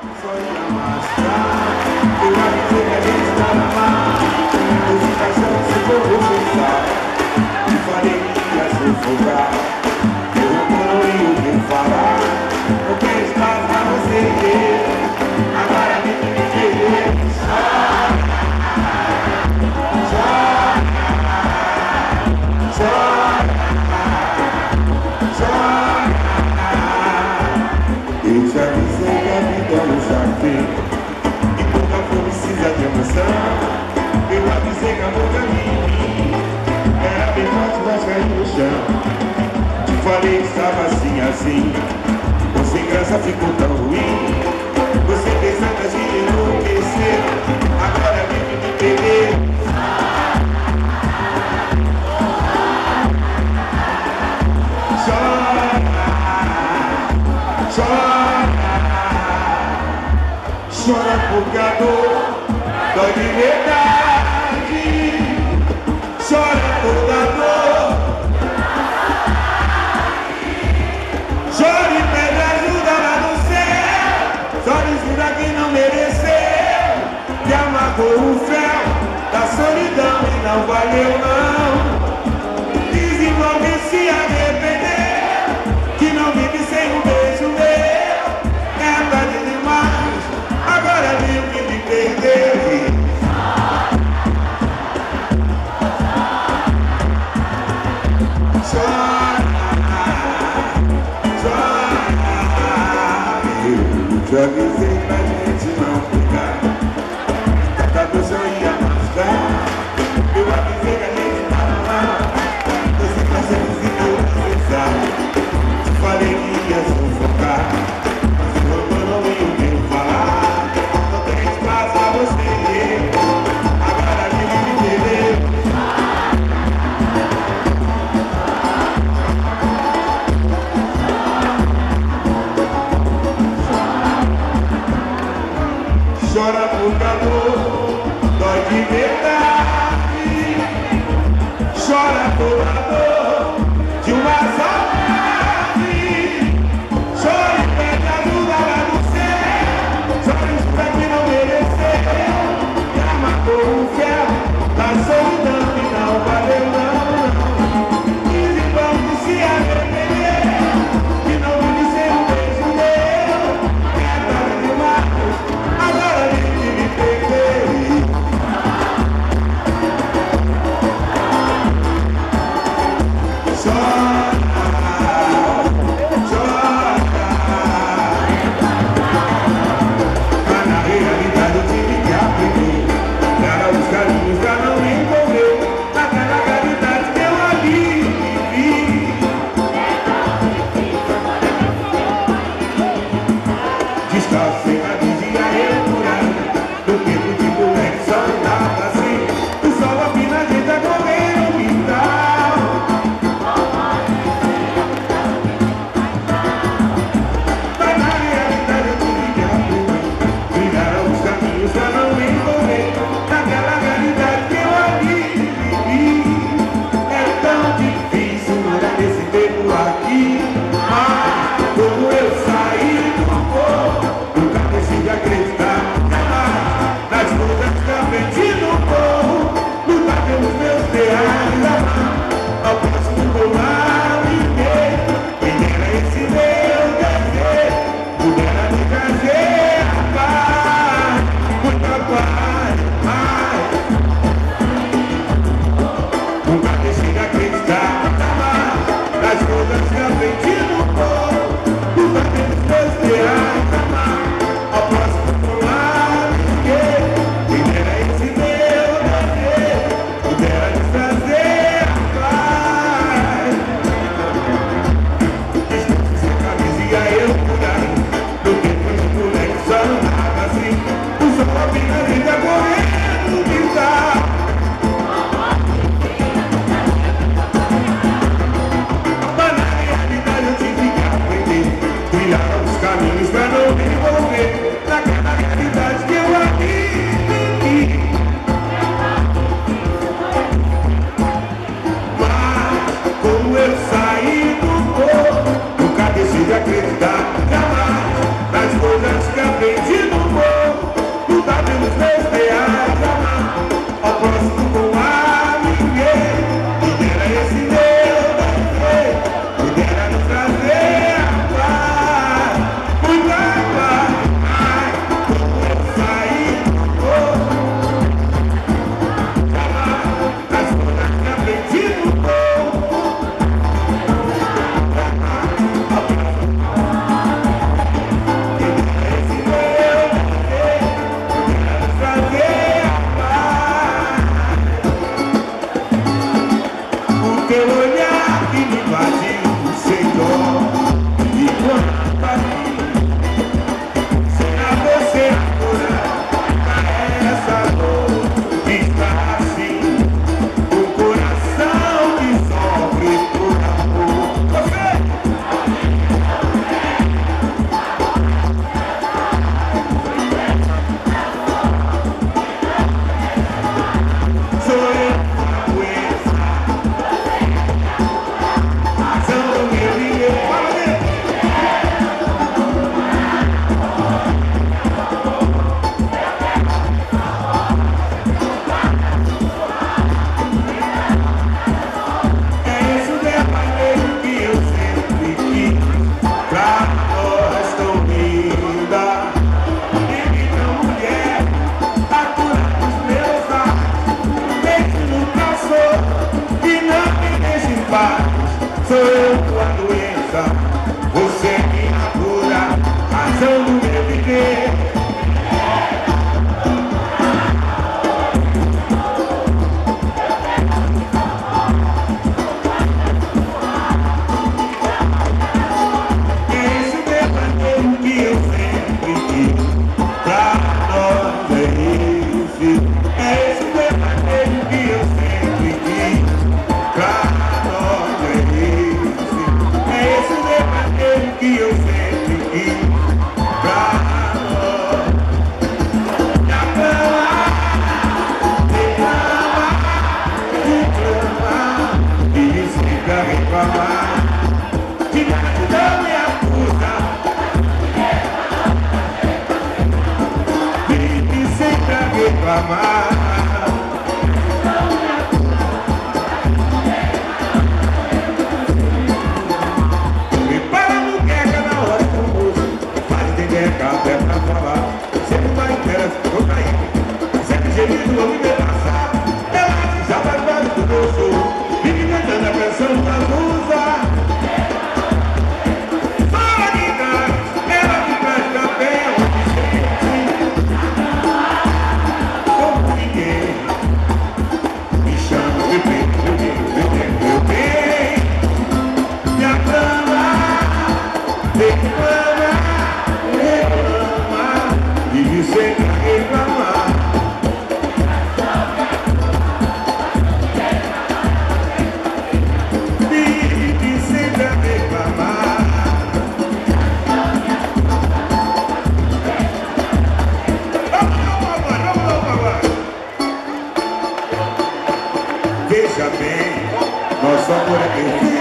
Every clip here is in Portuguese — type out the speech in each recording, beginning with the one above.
Sorry. assim. Você graça ficou tão ruim. Você pensando santas de enlouquecer Agora é vive de perder. Chora. Chora. Chora a dor Dói de verdade Kentucky. descalço e na eu curado No tempo de moleque só andava assim O sol afina a gente é a correr no quintal Mas na realidade eu tô os caminhos pra não me envolver Naquela realidade que eu ali vivi. É tão difícil morar nesse tempo aqui. somewhere in here.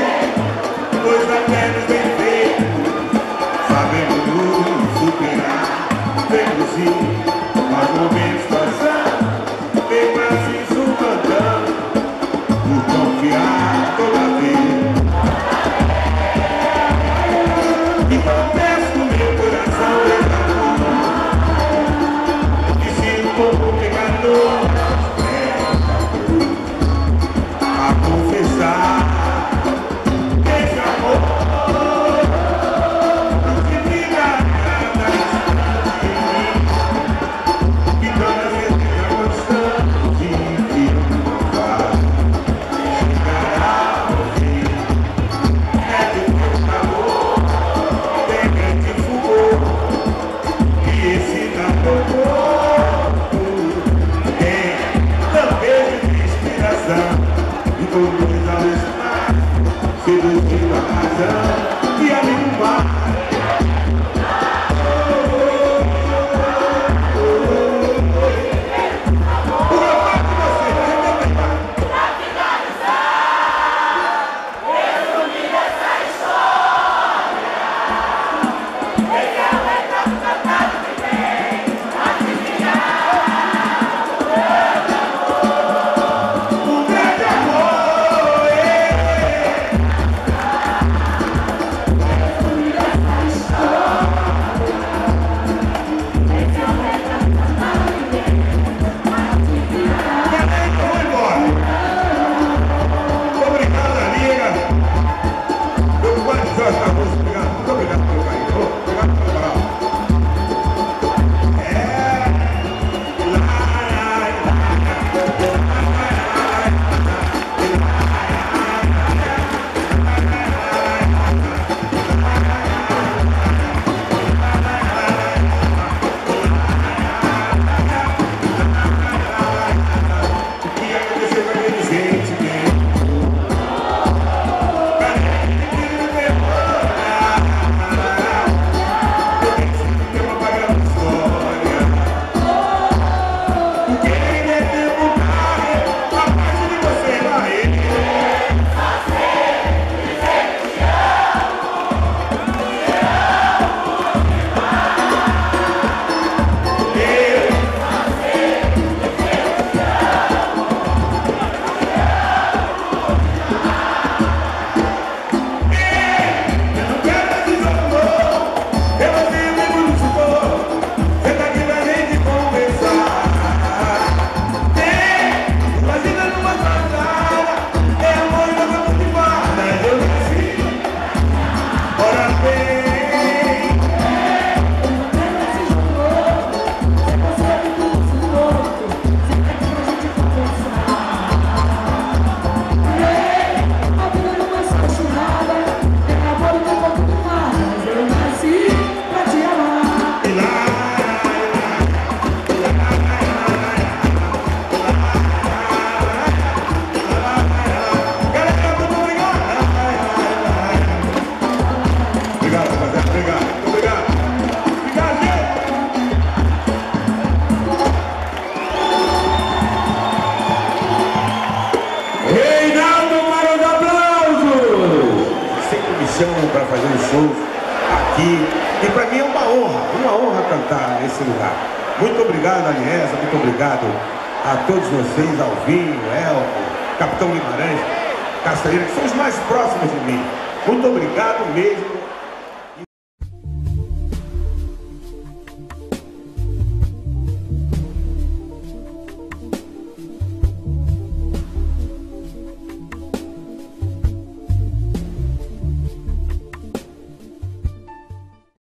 Muito obrigado, Aniesa, muito obrigado a todos vocês, Alvinho, Elco, Capitão Guimarães, Castanheira, que são os mais próximos de mim. Muito obrigado mesmo